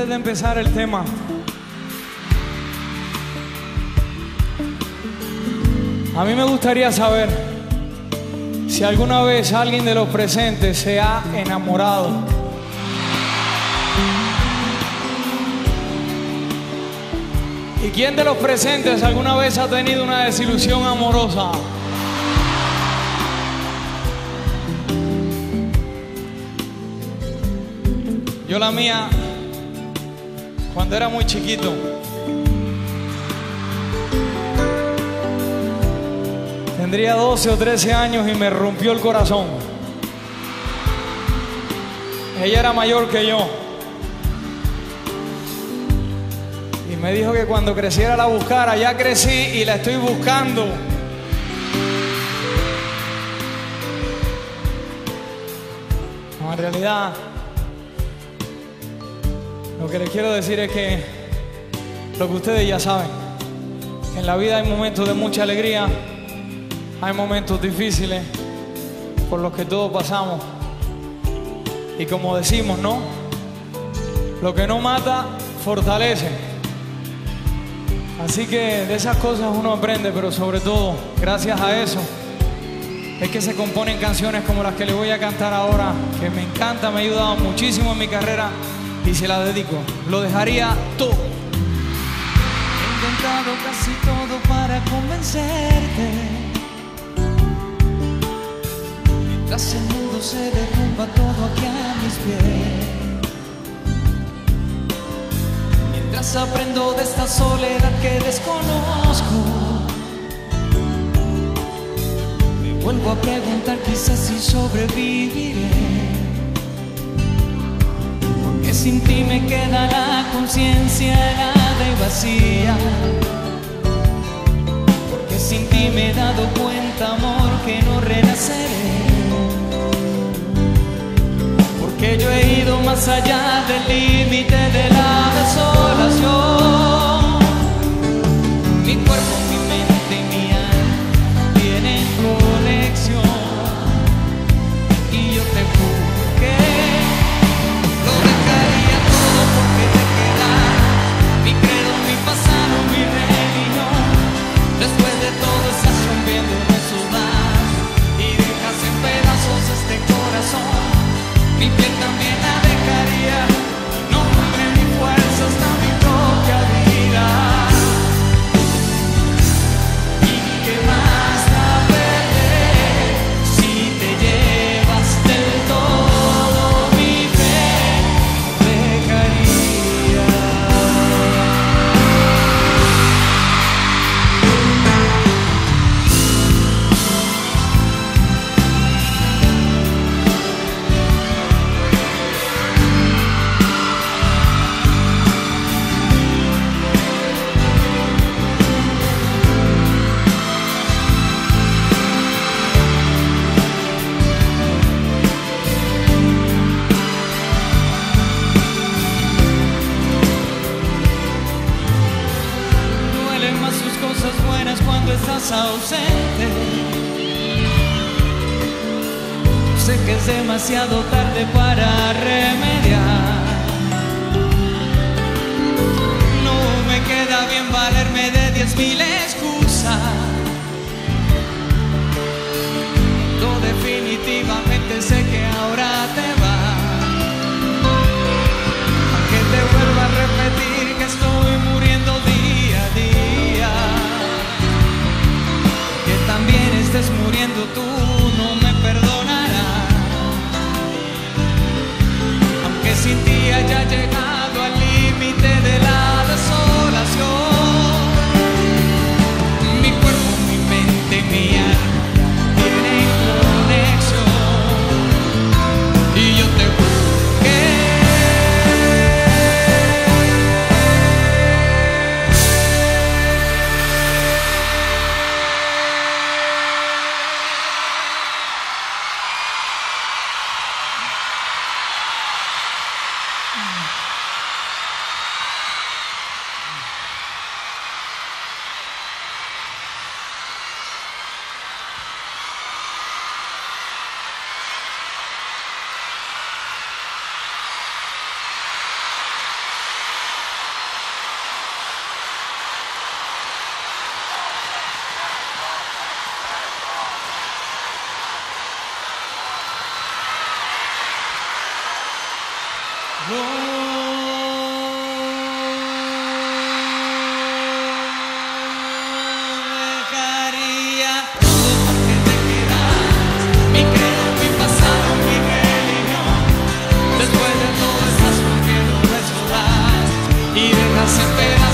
Antes de empezar el tema, a mí me gustaría saber si alguna vez alguien de los presentes se ha enamorado. ¿Y quién de los presentes alguna vez ha tenido una desilusión amorosa? Yo la mía, cuando era muy chiquito, tendría 12 o 13 años y me rompió el corazón. Ella era mayor que yo. Y me dijo que cuando creciera la buscara, ya crecí y la estoy buscando. No, en realidad, lo que les quiero decir es que lo que ustedes ya saben, en la vida hay momentos de mucha alegría, hay momentos difíciles por los que todos pasamos. Y como decimos, ¿no? Lo que no mata, fortalece. Así que de esas cosas uno aprende, pero sobre todo, gracias a eso, es que se componen canciones como las que le voy a cantar ahora, que me encanta, me ha ayudado muchísimo en mi carrera y se la dedico. Lo dejaría todo. He intentado casi todo para convencerte. Mientras el mundo se derrumba todo aquí a mis pies. Mientras aprendo de esta soledad que desconozco. Me vuelvo a preguntar quizás si sobreviviré. Porque sin ti me queda la conciencia helada y vacía. Porque sin ti me he dado cuenta, amor, que no renaceré. Porque yo he ido más allá del límite de la estás ausente. Sé que es demasiado tarde para remediar. Y dejas en